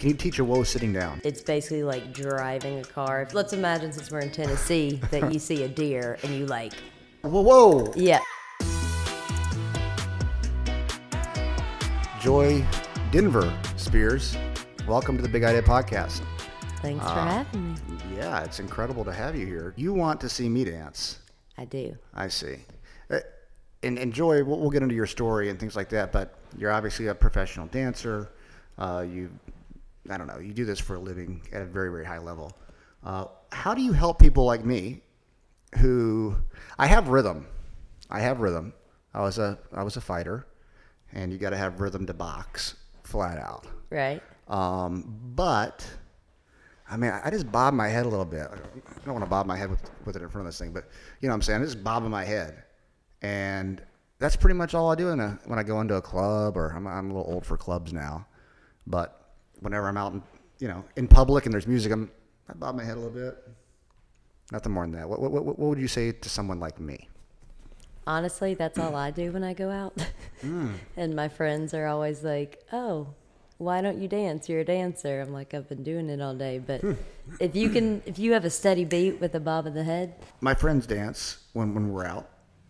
Can you teach a whoa sitting down? It's basically like driving a car. Let's imagine since we're in Tennessee that you see a deer and you like, Whoa, whoa! yeah, Joy Denver Spears, welcome to the Big Idea Podcast. thanks for Ah. having me. Yeah, it's incredible to have you here. You want to see me dance. I do. I see. Uh, And, and Joy, we'll, we'll get into your story and things like that, but you're obviously a professional dancer. Uh, you, I don't know, you do this for a living at a very, very high level. Uh, how do you help people like me who, I have rhythm. I have rhythm. I was a, I was a fighter, and you got to have rhythm to box flat out. Right? Um, but I mean, I I just bob my head a little bit. I don't want to bob my head with, with it in front of this thing, but you know what I'm saying? I just bobbing my head. And that's pretty much all I do in a, when I go into a club or I'm, I'm a little old for clubs now, but whenever I'm out in, you know, in public and there's music, I'm, I bob my head a little bit. Nothing more than that. What, what, what, what would you say to someone like me? Honestly, that's all I do when I go out. Hmm. and my friends are always like, oh, why don't you dance? You're a dancer. I'm like, I've been doing it all day. But hmm. if you can, if you have a steady beat with a bob of the head, my friends dance when, when we're out,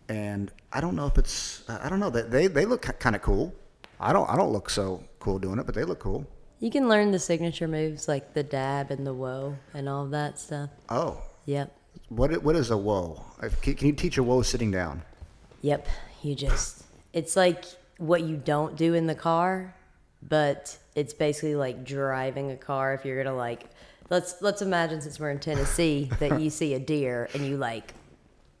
and I don't know if it's I don't know that they, they look kind of cool. I don't I don't look so cool doing it, but they look cool. You can learn the signature moves like the dab and the whoa and all that stuff. Oh, Yep. what what is a whoa? If- Can you teach a woe sitting down? Yep. You just, it's like what you don't do in the car, but it's basically like driving a car. If you're going to like, let's, let's imagine since we're in Tennessee that you see a deer and you like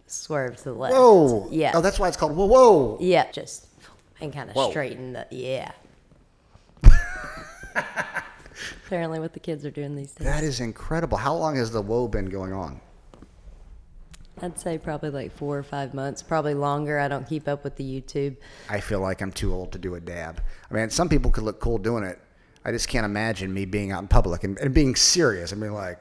swerve to the left. Whoa! Yeah. Oh, that's why it's called whoa whoa. Yeah. Just, and kind of straighten the, yeah. Apparently what the kids are doing these days. That is incredible. How long has the whoa been going on? I'd say probably like four or five months, probably longer. I don't keep up with the YouTube. I feel like I'm too old to do a dab. I mean, some people could look cool doing it. I just can't imagine me being out in public and, and being serious and being like,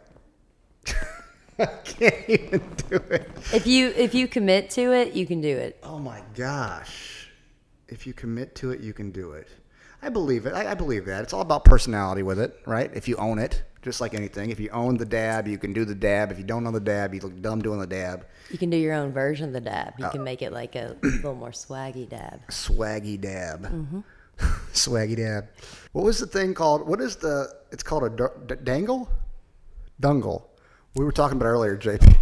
I can't even do it. If you if you commit to it, you can do it. Oh my gosh. If you commit to it, you can do it. I believe it. I, I believe that. It's all about personality with it, right? If you own it, just like anything. If you own the dab, you can do the dab. If you don't own the dab, you look dumb doing the dab. You can do your own version of the dab. You Uh, can make it like a little more swaggy dab. Swaggy dab. Swaggy dab. What was the thing called? What is the? It's called a dur- dangle? Dungle. We were talking about it earlier, JP.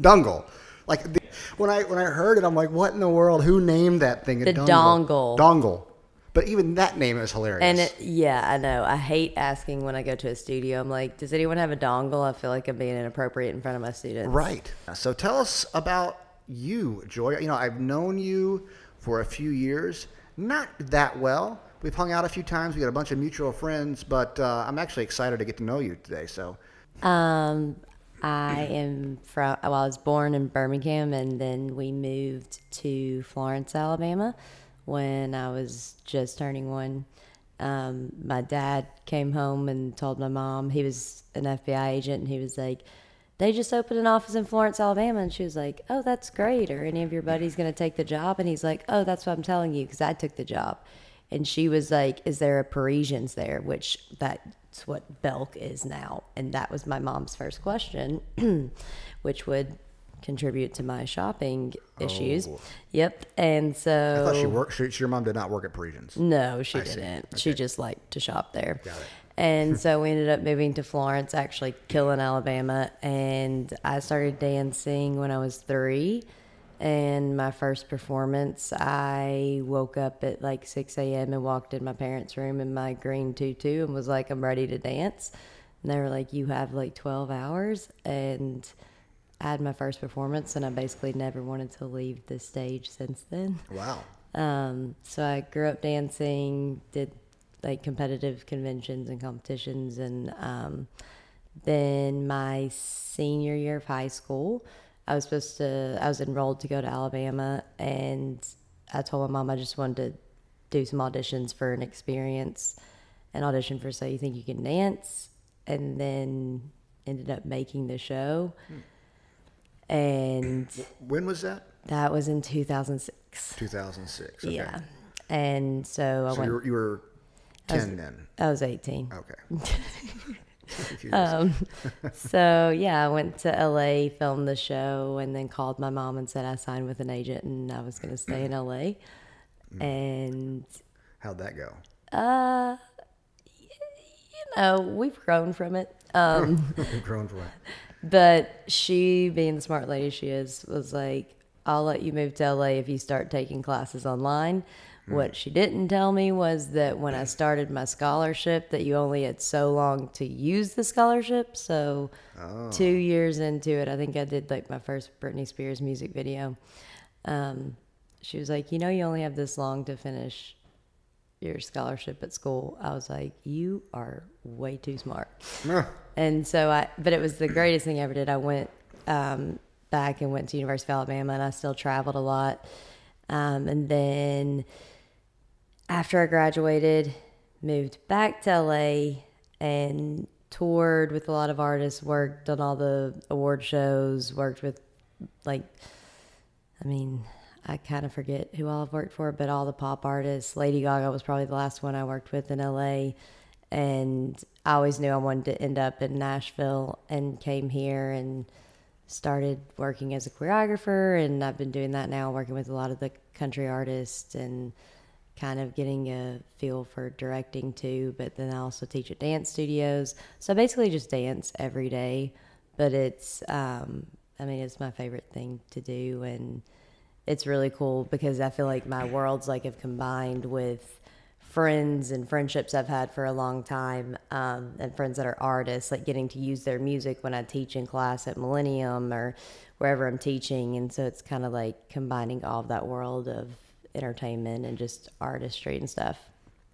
Dungle. Like the, when I when I heard it, I'm like, what in the world? Who named that thing? A The dungle. dongle. Dongle. But even that name is hilarious. And it, yeah, I know. I hate asking when I go to a studio. I'm like, does anyone have a dongle? I feel like I'm being inappropriate in front of my students. Right. So tell us about you, Joy. You know, I've known you for a few years, not that well. We've hung out a few times. We got a bunch of mutual friends, but uh, I'm actually excited to get to know you today. So, Um, I am from. Well, I was born in Birmingham, and then we moved to Florence, Alabama, when I was just turning one. Um, my dad came home and told my mom he was an FBI agent, and he was like, "They just opened an office in Florence, Alabama," and she was like, "Oh, that's great. Are any of your buddies going to take the job?" And he's like, "Oh, that's what I'm telling you because I took the job." And she was like, "Is there a Parisians there?" Which that's what Belk is now, and that was my mom's first question, which would contribute to my shopping issues. Oh. Yep. And so I thought she worked. She, your mom did not work at Parisians. no, she see. didn't. She just liked to shop there. Got it. And so we ended up moving to Florence, actually Killen, Alabama. And I started dancing when I was three. And my first performance, I woke up at like 6 a.m. and walked in my parents' room in my green tutu and was like, I'm ready to dance. And they were like, You have like 12 hours. And I had my first performance, and I basically never wanted to leave the stage since then. Wow. Um, so I grew up dancing, did like competitive conventions and competitions, and um, then my senior year of high school, I was supposed to, I was enrolled to go to Alabama, and I told my mom I just wanted to do some auditions for an experience, and audition for So You Think You Can Dance, and then ended up making the show. And When was that? that was in 2006. 2006. Okay. Yeah. And so I So went. you were, you were 10 then. I was 18. Okay. Um, so yeah, I went to LA, filmed the show, and then called my mom and said I signed with an agent and I was going to stay in LA. And How'd that go? uh, you know, we've grown from it. Um, Grown for it. But she, being the smart lady she is, was like, "I'll let you move to LA if you start taking classes online." What she didn't tell me was that when I started my scholarship, that you only had so long to use the scholarship. So, two years into it, I think I did like my first Britney Spears music video. Um, she was like, "You know, you only have this long to finish your scholarship at school." I was like, "You are way too smart." And so I, but it was the greatest thing I ever did. I went um, back and went to University of Alabama, and I still traveled a lot. Um, and then after I graduated, moved back to LA and toured with a lot of artists. Worked on all the award shows. Worked with like, I mean, I kind of forget who I've worked for, but all the pop artists. Lady Gaga was probably the last one I worked with in LA. And I always knew I wanted to end up in Nashville and came here and started working as a choreographer. And I've been doing that now, working with a lot of the country artists and kind of getting a feel for directing too. But then I also teach at dance studios. So I basically just dance every day. But it's, um, I mean, it's my favorite thing to do. And it's really cool because I feel like my worlds like have combined with friends and friendships I've had for a long time, um, and friends that are artists, like getting to use their music when I teach in class at Millennium or wherever I'm teaching, and so it's kind of like combining all of that world of entertainment and just artistry and stuff.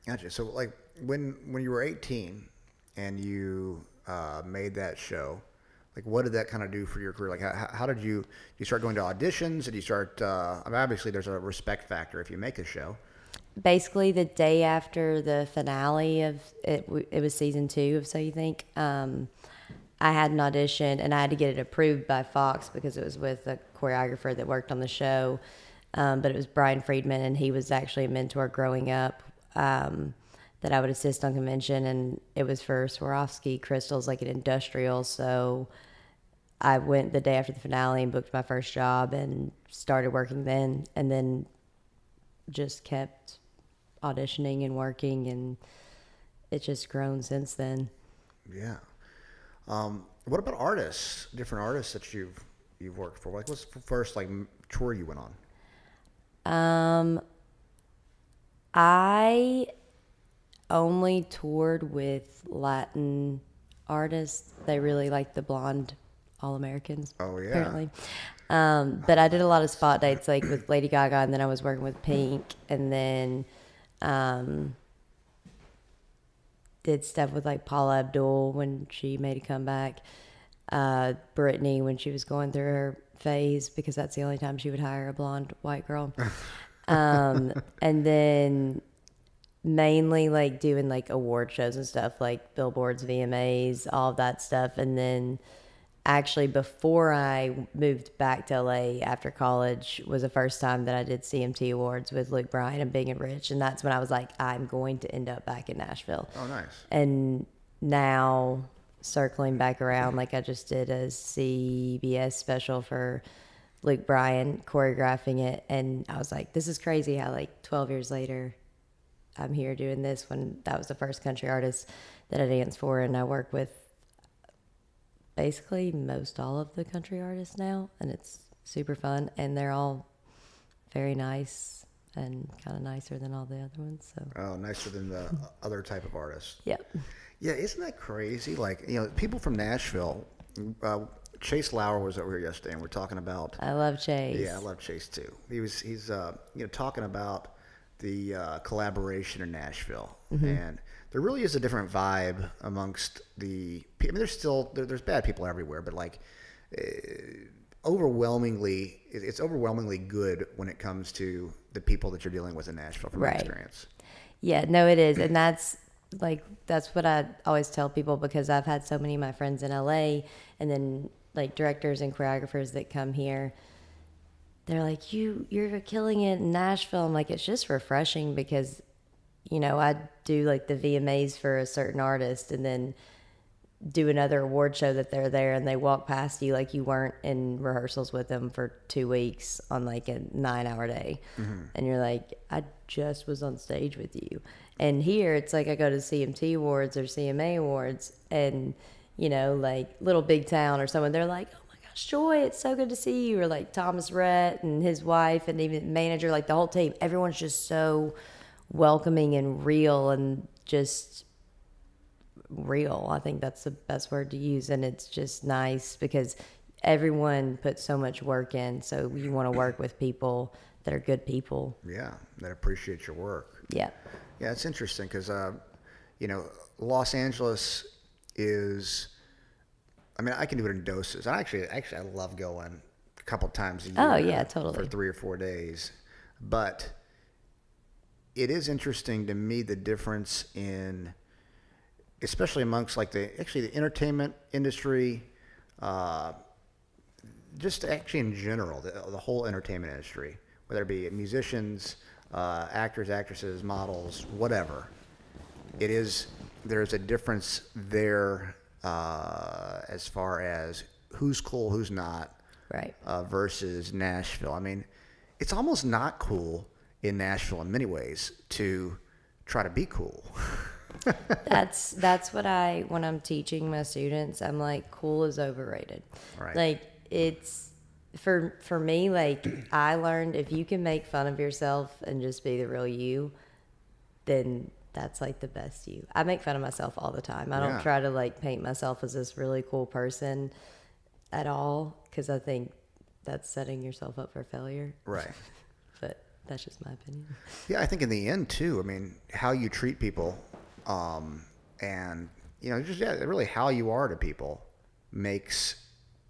Gotcha. So, like, when when you were 18 and you uh, made that show, like, what did that kind of do for your career? Like, how, how did you you start going to auditions? Did you start? Uh, obviously, there's a respect factor if you make a show. basically the day after the finale of it, it was season two of So You Think. Um, I had an audition and I had to get it approved by Fox because it was with a choreographer that worked on the show. Um, but it was Brian Friedman, and he was actually a mentor growing up um, that I would assist on convention. And it was for Swarovski crystals, like an industrial. So I went the day after the finale and booked my first job and started working then. And then just kept auditioning and working and it's just grown since then. Yeah. Um, what about artists? Different artists that you've you've worked for. Like, what's the first like tour you went on? Um I only toured with Latin artists. They really like the blonde all Americans. Oh, yeah. Apparently. Um, but I did a lot of spot dates like with Lady Gaga and then I was working with Pink and then um did stuff with like Paula Abdul when she made a comeback. Uh, Britney when she was going through her phase because that's the only time she would hire a blonde white girl. um, and then mainly like doing like award shows and stuff like billboards, VMAs, all of that stuff. And then actually before I moved back to LA after college was the first time that I did CMT awards with Luke Bryan and Big and Rich. And that's when I was like, I'm going to end up back in Nashville. Oh, nice. And now circling back around, like I just did a CBS special for Luke Bryan choreographing it. And I was like, this is crazy how, like, 12 years later, I'm here doing this when that was the first country artist that I danced for. And I work with basically most all of the country artists now. And it's super fun. And they're all very nice and kind of nicer than all the other ones. So, Oh, nicer than the other type of artists. yep. Yeah, isn't that crazy? Like, you know, people from Nashville. Uh, Chase Lauer was over here yesterday, and we're talking about. I love Chase. Yeah, I love Chase too. He was he's uh, you know talking about the uh, collaboration in Nashville, and there really is a different vibe amongst the. I mean, there's still there, there's bad people everywhere, but like uh, overwhelmingly, it- it's overwhelmingly good when it comes to the people that you're dealing with in Nashville from my Right. experience. Yeah, no, it is. And that's like, that's what I always tell people because I've had so many of my friends in LA and then like directors and choreographers that come here. They're like, you, you're killing it in Nashville. I'm like, it's just refreshing because you know, I'd do like the VMAs for a certain artist and then do another award show that they're there and they walk past you like you weren't in rehearsals with them for two weeks on like a nine hour day. Mm-hmm. And you're like, I just was on stage with you. And here it's like I go to CMT awards or CMA awards and, you know, like little big town or someone, they're like, oh my gosh, Joy, it's so good to see you. Or like Thomas Rhett and his wife and even manager, like the whole team. Everyone's just so welcoming and real and just real. I think that's the best word to use. And it's just nice because everyone puts so much work in. So you want to work with people that are good people. Yeah, that appreciate your work. Yeah. Yeah, it's interesting because, uh, you know, Los Angeles is. I mean, I can do it in doses. I actually, actually, I love going a couple times a year. Oh, yeah, totally. for three or four days, but it is interesting to me the difference in, especially amongst like the actually the entertainment industry, uh, just actually in general, the, the whole entertainment industry, whether it be musicians, uh, actors, actresses, models, whatever. It is there's a difference there uh, as far as who's cool, who's not, Right. uh, versus Nashville. I mean, it's almost not cool in Nashville in many ways to try to be cool. that's that's what I when I'm teaching my students, I'm like cool is overrated. Right. Like it's for for me like I learned if you can make fun of yourself and just be the real you, then that's like the best you. I make fun of myself all the time. I don't try to like paint myself as this really cool person at all cuz I think that's setting yourself up for failure. right. That's just my opinion. Yeah, I think in the end too. I mean, how you treat people, um, and you know, just yeah, really how you are to people makes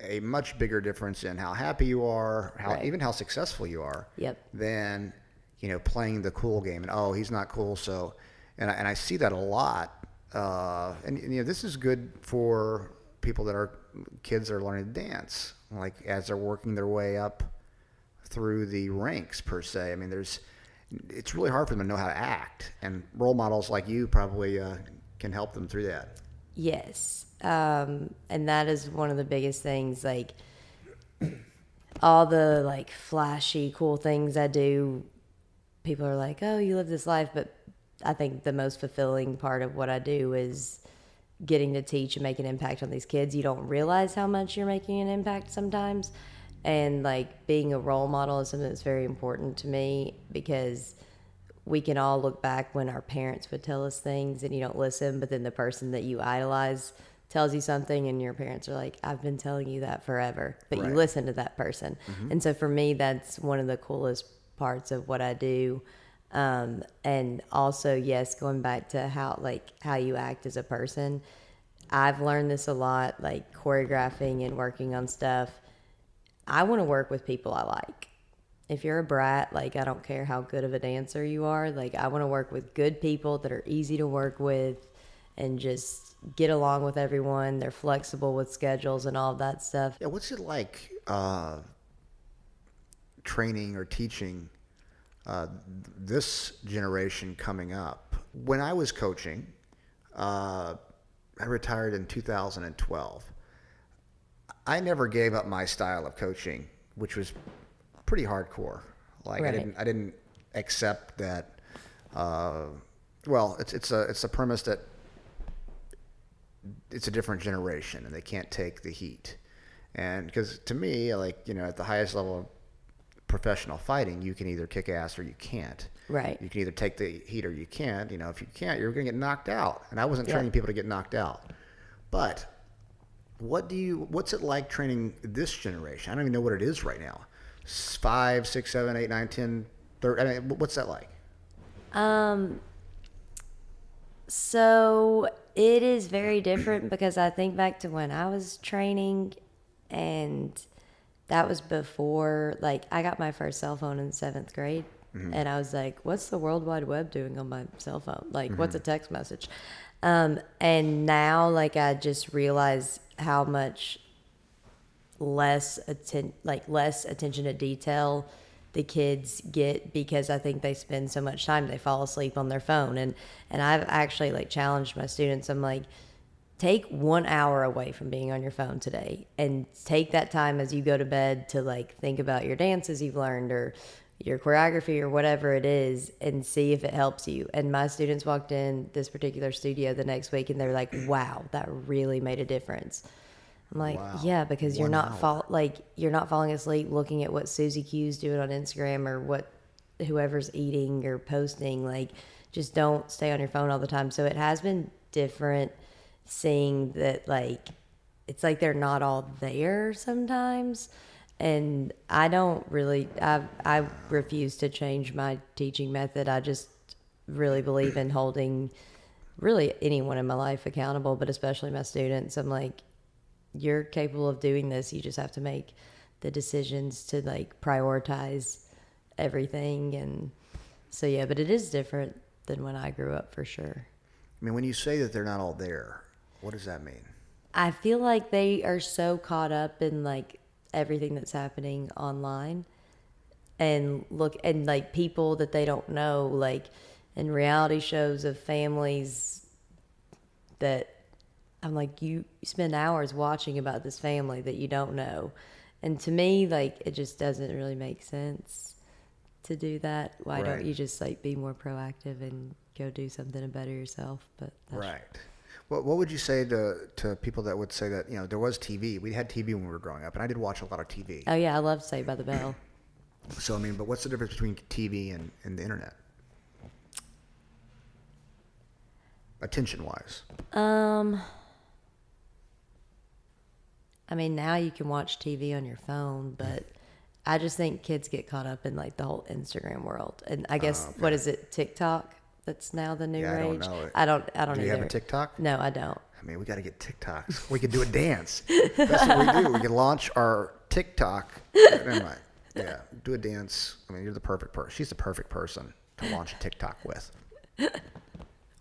a much bigger difference in how happy you are, how Right. even how successful you are. Yep. Than you know playing the cool game and oh he's not cool so, and I, and I see that a lot. Uh, and, and, you know this is good for people that are kids that are learning to dance, like as they're working their way up through the ranks per se. I mean, there's it's really hard for them to know how to act, and role models like you probably uh, can help them through that. Yes. Um, and that is one of the biggest things. Like all the like flashy, cool things I do, people are like, oh, you live this life. But I think the most fulfilling part of what I do is getting to teach and make an impact on these kids. You don't realize how much you're making an impact sometimes. And like being a role model is something that's very important to me because we can all look back when our parents would tell us things and you don't listen, but then the person that you idolize tells you something and your parents are like, I've been telling you that forever, but Right. you listen to that person. And so for me, that's one of the coolest parts of what I do. Um, and also, yes, going back to how, like, how you act as a person. I've learned this a lot, like choreographing and working on stuff. I want to work with people I like. If you're a brat, like I don't care how good of a dancer you are, like I want to work with good people that are easy to work with and just get along with everyone. They're flexible with schedules and all that stuff. Yeah, what's it like uh, training or teaching uh, this generation coming up? When I was coaching, uh, I retired in 2012. I never gave up my style of coaching, which was pretty hardcore. Like I didn't, I didn't accept that. Uh, well, it's it's a it's a premise that it's a different generation and they can't take the heat. And because to me, like you know, at the highest level of professional fighting, you can either kick ass or you can't. Right. You can either take the heat or you can't. You know, if you can't, you're going to get knocked out. And I wasn't Yeah. training people to get knocked out. But what do you? What's it like training this generation? I don't even know what it is right now. Five, six, seven, eight, nine, ten, thirty. I mean, what's that like? Um, so it is very different because I think back to when I was training, and that was before like I got my first cell phone in seventh grade, and I was like, "What's the World Wide Web doing on my cell phone? Like, what's a text message?" Um, and now, like, I just realize how much less atten- like less attention to detail the kids get because I think they spend so much time they fall asleep on their phone. And and I've actually like challenged my students. I'm like take 1 hour away from being on your phone today and take that time as you go to bed to like think about your dances you've learned or your choreography or whatever it is and see if it helps you. And my students walked in this particular studio the next week and they're like, wow, that really made a difference. I'm like, Wow. yeah, because you're not fall like you're not falling asleep looking at what Susie Q's doing on Instagram or what whoever's eating or posting. Like, just don't stay on your phone all the time. So it has been different seeing that like it's like they're not all there sometimes. And I don't really I I refuse to change my teaching method. I just really believe in holding really anyone in my life accountable, but especially my students. I'm like, you're capable of doing this. You just have to make the decisions to like prioritize everything. And so, yeah, but it is different than when I grew up for sure. I mean, when you say that they're not all there, what does that mean? I feel like they are so caught up in like everything that's happening online and look and like people that they don't know like in reality shows of families that I'm like you spend hours watching about this family that you don't know and to me like it just doesn't really make sense to do that why Right. don't you just like be more proactive and go do something to better yourself but that's Right. What What would you say to to people that would say that you know there was TV? We had TV when we were growing up, and I did watch a lot of TV. oh yeah i love Saved by the bell So I mean, but what's the difference between TV and, and the internet? Attention wise. Um, I mean, now you can watch TV on your phone, but I just think kids get caught up in like the whole Instagram world, and I guess Oh, okay. what is it, TikTok? That's now the new Yeah, I don't know. I don't. I don't Do either. you have a TikTok? No, I don't. I mean, we got to get TikToks. We could do a dance. That's what we do. We can launch our TikTok. Never mind. Yeah, do a dance. I mean, you're the perfect person. She's the perfect person to launch a TikTok with.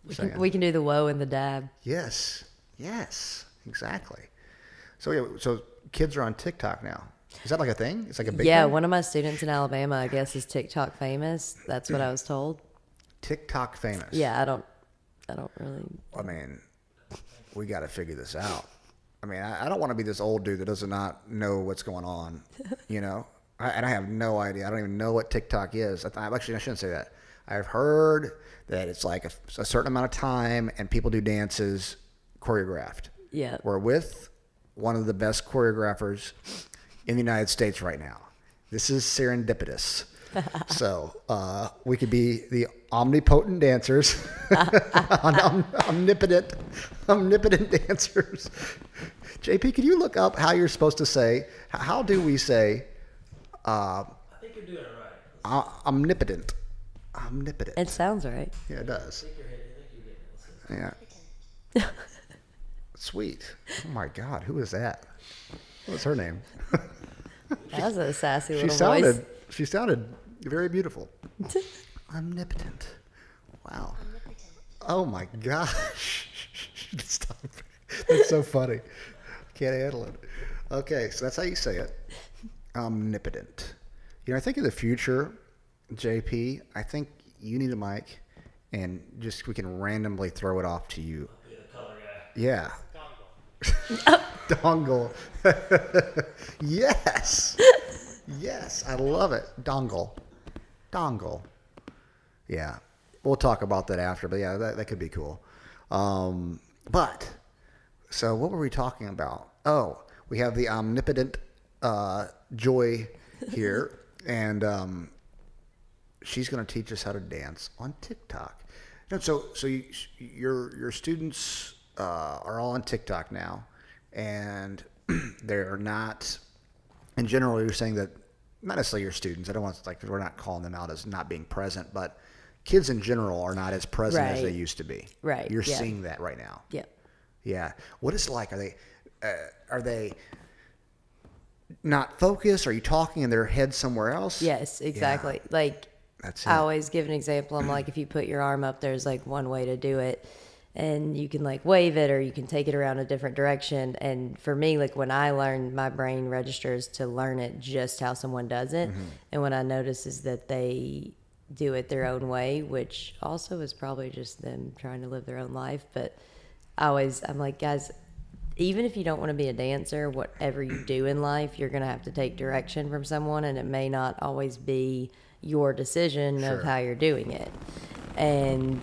We can, we can do the whoa and the dab. Yes, yes, exactly. So yeah, so kids are on TikTok now. Is that like a thing? It's like a big yeah, thing? one of my students in Alabama, I guess, is TikTok famous. That's what I was told. TikTok famous. Yeah, I don't. I don't really. I mean, we got to figure this out. I mean, I, I don't want to be this old dude that does not know what's going on. You know, I, and I have no idea. I don't even know what TikTok is. I, th- actually, I shouldn't say that. I've heard that it's like a, a certain amount of time, and people do dances choreographed. Yeah. We're with one of the best choreographers in the United States right now. This is serendipitous. so uh, we could be the omnipotent dancers, Om- omnipotent, omnipotent dancers. JP, can you look up how you're supposed to say? How do we say uh, I think you're doing it right. o- omnipotent? Omnipotent. It sounds right. yeah, it does. I think you're hitting. I think you're getting it. Yeah. Sweet. Oh my God, who is that? What's her name? That was a sassy little She sounded. voice. She sounded very beautiful. Omnipotent. Wow. Oh my gosh. Stop. That's so funny. Can't handle it. Okay, so that's how you say it. Omnipotent. You know, I think in the future, JP, I think you need a mic, and just we can randomly throw it off to you. Be the color guy. Yeah. Dongle. yes. Yes, I love it. Dongle. Dongle. Yeah. We'll talk about that after, but yeah, that, that could be cool. Um, but, so what were we talking about? Oh, we have the omnipotent uh, Joy here, and um, she's going to teach us how to dance on TikTok. And so, so you, your your students uh, are all on TikTok now, and they're not. In general, you're saying that not necessarily your students. I don't want to like we're not calling them out as not being present, but kids in general are not as present as they used to be. Right, You're yeah. seeing that right now. Yep. Yeah. What is it like? Are they uh, are they not focused? Are you talking in their head somewhere else? Yes, exactly. Like That's I always give an example. I'm like, if you put your arm up, there's like one way to do it, and you can like wave it or you can take it around a different direction. And for me, like when I learn, my brain registers to learn it just how someone does it. Mm-hmm. And what I notice is that they do it their own way, which also is probably just them trying to live their own life. But I always, I'm like, guys, even if you don't want to be a dancer, whatever you do in life, you're going to have to take direction from someone, and it may not always be your decision Sure. of how you're doing it. And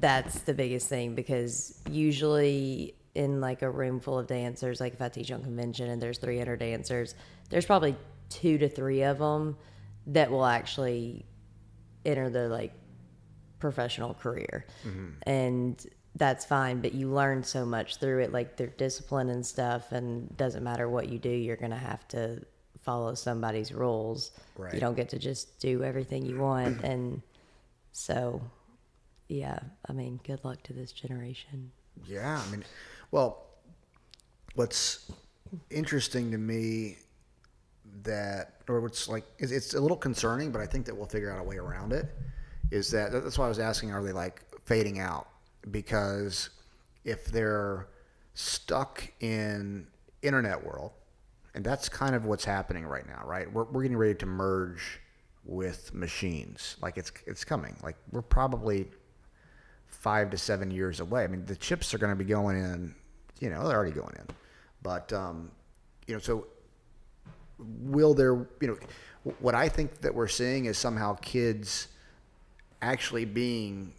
that's the biggest thing because usually in like a room full of dancers, like if I teach on convention and there's 300 dancers, there's probably two to three of them that will actually enter the like professional career. Mm-hmm. And that's fine but you learn so much through it like their discipline and stuff and doesn't matter what you do you're gonna have to follow somebody's rules. Right. you don't get to just do everything you want and so yeah i mean good luck to this generation Yeah, I mean, well, what's interesting to me that, or what's like, it's, it's a little concerning, but I think that we'll figure out a way around it. Is that that's why I was asking, are they like fading out? Because if they're stuck in internet world, and that's kind of what's happening right now, right? We're, we're getting ready to merge with machines. Like it's it's coming. Like we're probably five to seven years away. I mean, the chips are going to be going in. You know, they're already going in, but um, you know, so will there? You know, what I think that we're seeing is somehow kids actually being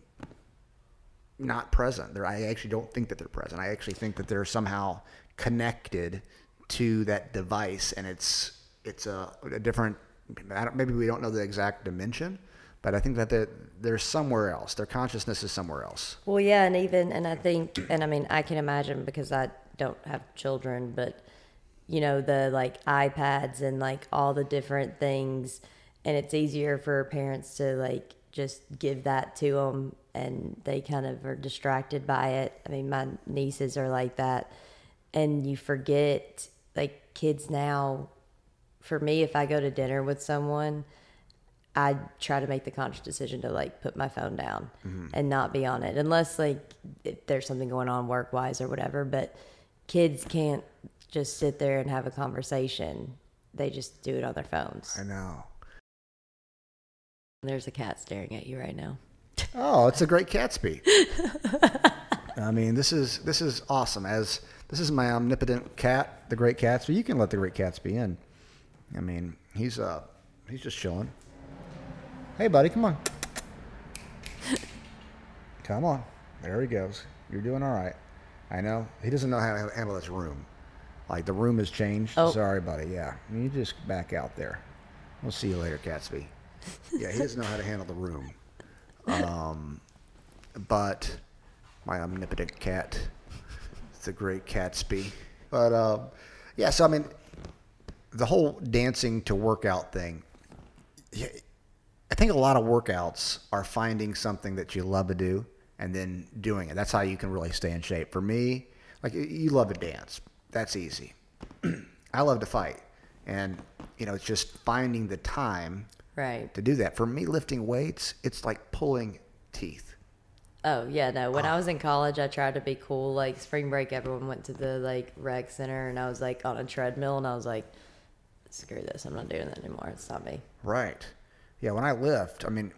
not present. They're, I actually don't think that they're present. I actually think that they're somehow connected to that device, and it's it's a, a different. Maybe we don't know the exact dimension, but I think that they're, they're somewhere else. Their consciousness is somewhere else. Well, yeah, and even and I think and I mean I can imagine because I don't have children, but you know the like iPads and like all the different things, and it's easier for parents to like just give that to them, and they kind of are distracted by it. I mean, my nieces are like that, and you forget like kids now. For me, if I go to dinner with someone, I try to make the conscious decision to like put my phone down and not be on it unless like there's something going on work wise or whatever. But kids can't just sit there and have a conversation. They just do it on their phones. I know. There's a cat staring at you right now. Oh, it's a great Catsby. I mean, this is this is awesome. As this is my omnipotent cat, the Great Catsby. You can let the Great Catsby in. I mean, he's uh he's just chilling. Hey, buddy, come on. come on. There he goes. You're doing all right. I know he doesn't know how to handle this room. Like the room has changed. Oh. Sorry, buddy. Yeah, you just back out there. We'll see you later, Catsby. Yeah, he doesn't know how to handle the room. Um, but my omnipotent cat, it's a great Catsby. But um, yeah, so I mean, the whole dancing to workout thing. I think a lot of workouts are finding something that you love to do and then doing it. That's how you can really stay in shape. For me, like you love to dance. That's easy. I love to fight. And you know, it's just finding the time Right. to do that. For me lifting weights, it's like pulling teeth. Oh yeah, no. When ah. I was in college, I tried to be cool. Like spring break, everyone went to the like rec center, and I was like on a treadmill, and I was like, "Screw this! I'm not doing that anymore. It's not me." Right. Yeah, when I lift, I mean,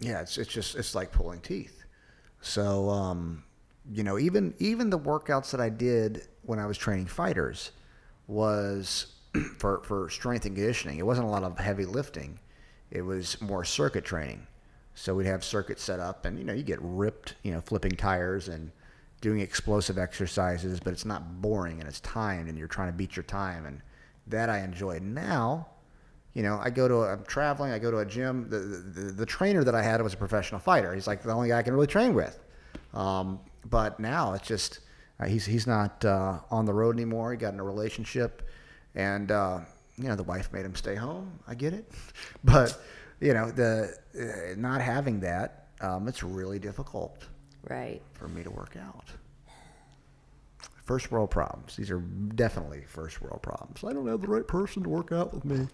yeah, it's it's just it's like pulling teeth. So, um, you know, even even the workouts that I did when I was training fighters was for for strength and conditioning. It wasn't a lot of heavy lifting. It was more circuit training. So we'd have circuits set up, and you know, you get ripped, you know, flipping tires and doing explosive exercises, but it's not boring and it's timed, and you're trying to beat your time, and that I enjoy. Now, you know, I go to a, I'm traveling. I go to a gym. The, the the trainer that I had was a professional fighter. He's like the only guy I can really train with. Um, but now it's just uh, he's he's not uh, on the road anymore. He got in a relationship, and uh, you know the wife made him stay home. I get it, but you know the uh, not having that, um, it's really difficult Right. for me to work out. First world problems. These are definitely first world problems. I don't have the right person to work out with me.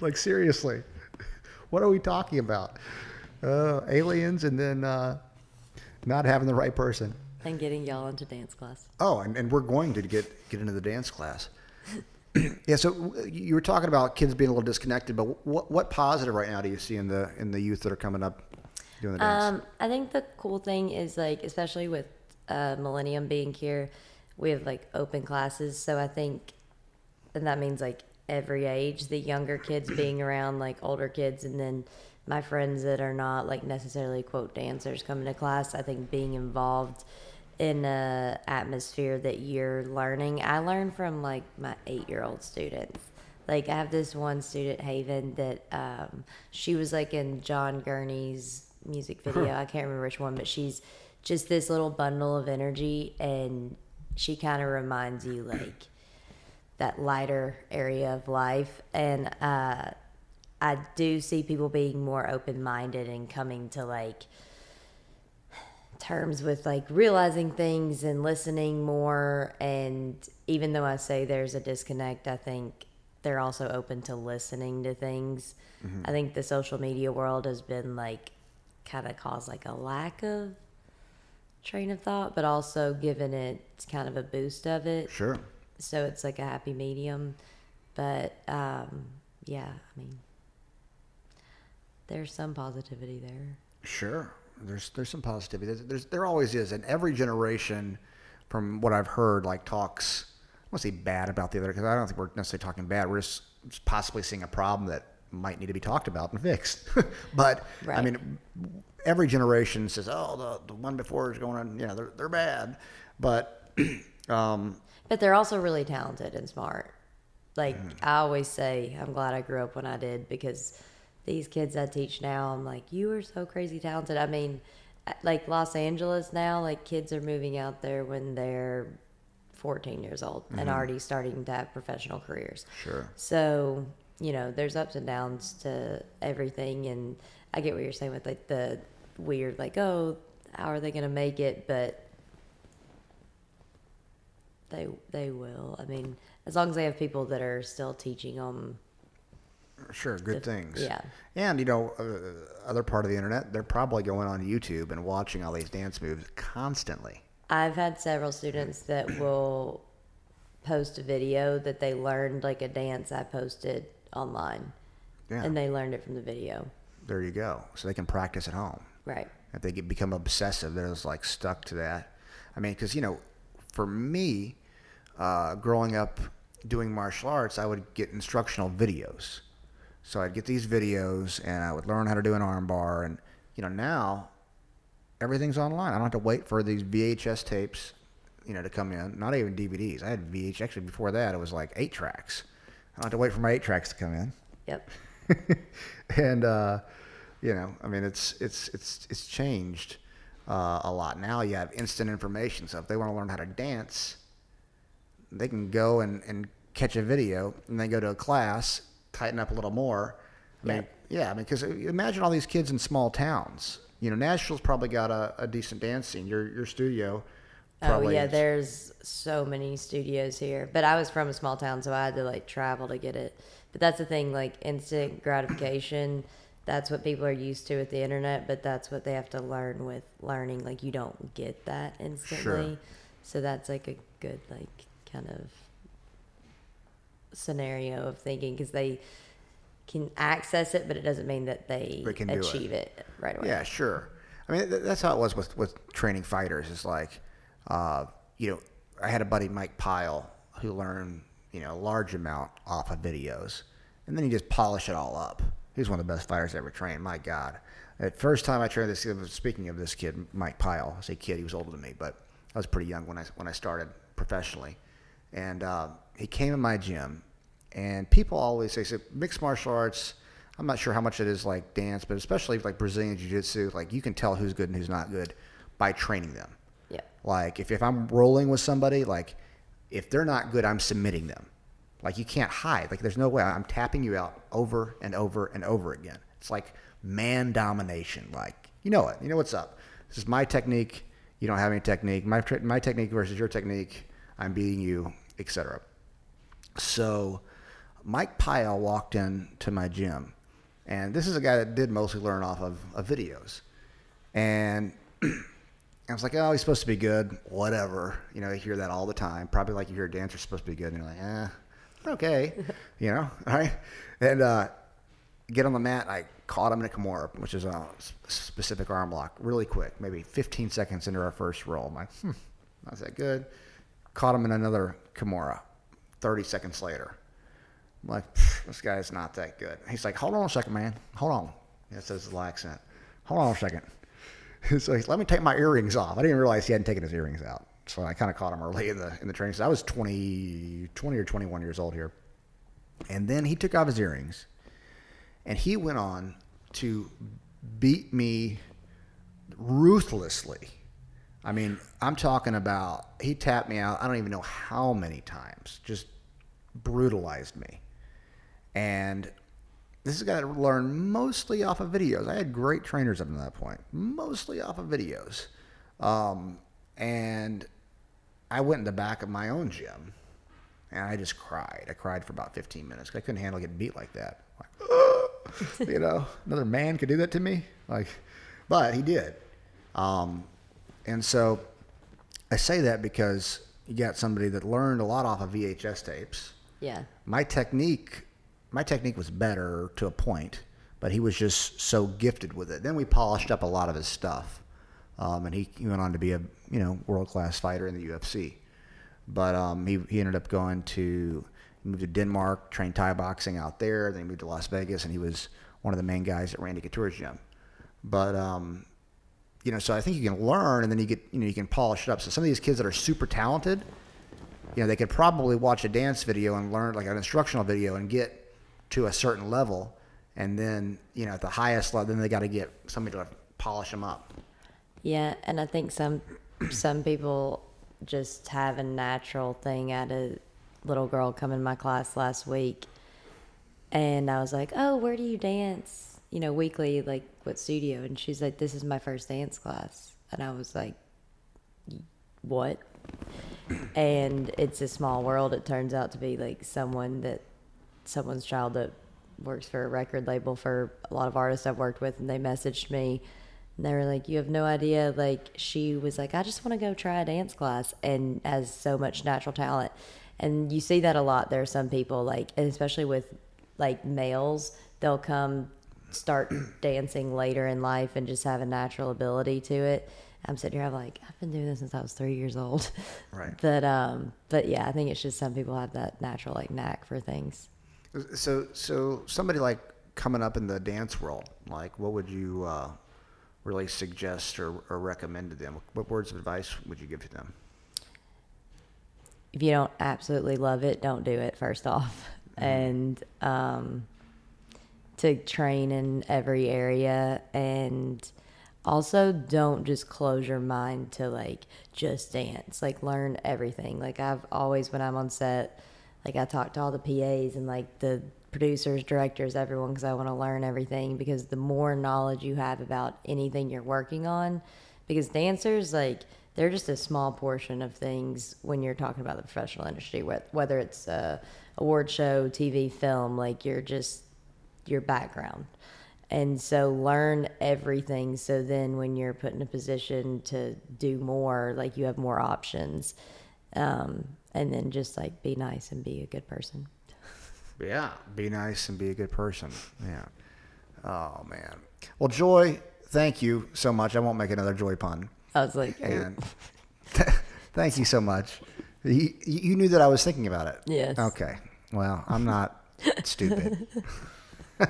Like seriously, what are we talking about? Uh, aliens and then uh, not having the right person. And getting y'all into dance class. Oh, and, and we're going to get get into the dance class. yeah. So you were talking about kids being a little disconnected, but what what positive right now do you see in the in the youth that are coming up doing the dance? Um, I think the cool thing is like, especially with uh, Millennium being here, we have like open classes. So I think, and that means like every age, the younger kids being around like older kids, and then my friends that are not like necessarily quote dancers coming to class. I think being involved in a atmosphere that you're learning. I learn from like my eight year old students. Like I have this one student, Haven, that um, she was like in John Gurney's music video. I can't remember which one, but she's just this little bundle of energy, and she kind of reminds you like that lighter area of life. And uh, I do see people being more open minded and coming to like terms with like realizing things and listening more and even though I say there's a disconnect, I think they're also open to listening to things. I think the social media world has been like kind of caused like a lack of train of thought, but also given it kind of a boost of it. sure. So it's like a happy medium. But um, yeah, I mean, there's some positivity there. Sure. There's there's some positivity. There's, there's there always is, and every generation, from what I've heard, like talks. I won't say bad about the other because I don't think we're necessarily talking bad. We're just possibly seeing a problem that might need to be talked about and fixed. but I mean, every generation says, "Oh, the the one before is going on. Yeah, they're they're bad." But um, But they're also really talented and smart. Like I always say, I'm glad I grew up when I did because these kids I teach now, I'm like, you are so crazy talented. I mean, like Los Angeles now, like kids are moving out there when they're 14 years old and already starting to have professional careers. Sure. So, you know, there's ups and downs to everything. And I get what you're saying with like the weird, like, oh, how are they going to make it? But they they will. I mean, as long as they have people that are still teaching them. Sure, good Dif- things. yeah. And you know, uh, other part of the internet, they're probably going on YouTube and watching all these dance moves constantly. I've had several students that will post a video that they learned like a dance I posted online, Yeah. and they learned it from the video. there you go. So they can practice at home. Right. If they get become obsessive, they're just like stuck to that. I mean, because you know, for me, uh, growing up doing martial arts, I would get instructional videos. So I'd get these videos and I would learn how to do an armbar. And you know, now everything's online. I don't have to wait for these VHS tapes, you know, to come in. Not even DVDs. I had VHS. Actually, before that, it was like eight tracks. I don't have to wait for my eight tracks to come in. Yep. and uh, you know, I mean, it's it's it's it's changed uh, a lot. Now you have instant information. So if they want to learn how to dance, they can go and, and catch a video and then go to a class, tighten up a little more. I mean, yeah, I mean, because imagine all these kids in small towns. You know, Nashville's probably got a, a decent dance scene. Your your studio. Oh yeah, there's so many studios here. But I was from a small town, so I had to like travel to get it. But that's the thing, like instant gratification. That's what people are used to with the internet, but that's what they have to learn with learning. Like you don't get that instantly. So that's like a good like kind of scenario of thinking because they can access it, but it doesn't mean that they, They can do it. achieve it. right away. Yeah, sure. I mean, th- that's how it was with, with training fighters. It's like, uh, you know, I had a buddy, Mike Pyle, who learned, you know, a large amount off of videos. And then he just polished it all up. He was one of the best fighters I ever trained. My God. At first time I trained this kid, speaking of this kid, Mike Pyle, I say kid, he was older than me, but I was pretty young when I, when I started professionally. And uh, he came in my gym, and people always say, so mixed martial arts, I'm not sure how much it is like dance, but especially like Brazilian Jiu Jitsu, like you can tell who's good and who's not good by training them. Yeah. Like if, if I'm rolling with somebody, like if they're not good, I'm submitting them. Like you can't hide. Like there's no way. I'm tapping you out over and over and over again. It's like man domination. Like you know it. You know what's up. This is my technique. You don't have any technique. My my technique versus your technique. I'm beating you, etc. So Mike Pyle walked in to my gym, and this is a guy that did mostly learn off of, of videos. And I was like, oh, he's supposed to be good. Whatever. You know, you hear that all the time. Probably like you hear a dancer's supposed to be good, and you're like, eh, okay. you know, all right. And uh, get on the mat. I caught him in a Kimura, which is a specific arm lock, really quick, maybe 15 seconds into our first roll. I'm like, hmm, not that good. Caught him in another Kimura, 30 seconds later. I'm like, this guy's not that good. He's like, hold on a second, man. Hold on. That's his accent. Hold on a second. So he's, let me take my earrings off. I didn't realize he hadn't taken his earrings out. So I kind of caught him early in the in the training. So I was 20, 20 or 21 years old here. And then he took off his earrings and he went on to beat me ruthlessly. I mean, I'm talking about he tapped me out. I don't even know how many times. Just brutalized me. And this is a guy that learned mostly off of videos. I had great trainers up to that point, mostly off of videos. Um, and I went in the back of my own gym and I just cried. I cried for about 15 minutes 'cause I couldn't handle getting beat like that. Like, you know, another man could do that to me. Like, but he did. Um, and so I say that because you got somebody that learned a lot off of VHS tapes. Yeah. My technique, my technique was better to a point, but he was just so gifted with it. Then we polished up a lot of his stuff, um, and he, he went on to be a you know world class fighter in the UFC. But um, he he ended up going to moved to Denmark, trained Thai boxing out there. Then he moved to Las Vegas, and he was one of the main guys at Randy Couture's gym. But um, you know, so I think you can learn, and then you get you know you can polish it up. So some of these kids that are super talented, you know, they could probably watch a dance video and learn like an instructional video and get to a certain level, and then you know at the highest level, then they got to get somebody to polish them up. Yeah, and I think some some people just have a natural thing. I had a little girl come in my class last week, and I was like, "Oh, where do you dance?" You know, weekly, like what studio? And she's like, "This is my first dance class," and I was like, "What?" and it's a small world. It turns out to be like someone that someone's child that works for a record label for a lot of artists I've worked with, and they messaged me. And they were like, "You have no idea." Like she was like, "I just want to go try a dance class," and has so much natural talent. And you see that a lot. There are some people like, and especially with like males, they'll come start dancing later in life and just have a natural ability to it. I'm sitting here, I'm like, I've been doing this since I was three years old. Right. But um, but yeah, I think it's just some people have that natural like knack for things. So so somebody like coming up in the dance world, like what would you uh, really suggest or, or recommend to them? What words of advice would you give to them? if you don't absolutely love it, don't do it first off. And um, to train in every area and also don't just close your mind to like just dance. Like learn everything. Like I've always when I'm on set, like I talk to all the PAs and like the producers, directors, everyone because I want to learn everything because the more knowledge you have about anything you're working on because dancers like they're just a small portion of things when you're talking about the professional industry wh- whether it's a award show tv film like you're just your background. And so learn everything so then when you're put in a position to do more like you have more options um, and then just like be nice and be a good person Yeah, be nice and be a good person. Yeah. Oh man. Well, Joy, thank you so much. I won't make another Joy pun. i was like And thank you so much. You, you knew that I was thinking about it. Yes. Okay. Well, I'm not stupid.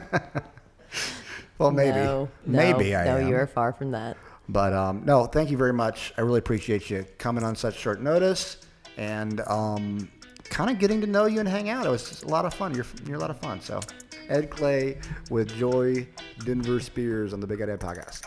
well, maybe. no, maybe no, I no am. you're far from that But um, no, thank you very much. I really appreciate you coming on such short notice and um, kind of getting to know you and hang out. It was just a lot of fun. You're you're a lot of fun. So, Ed Clay with Joy Denver Spears on the Big Ed Podcast.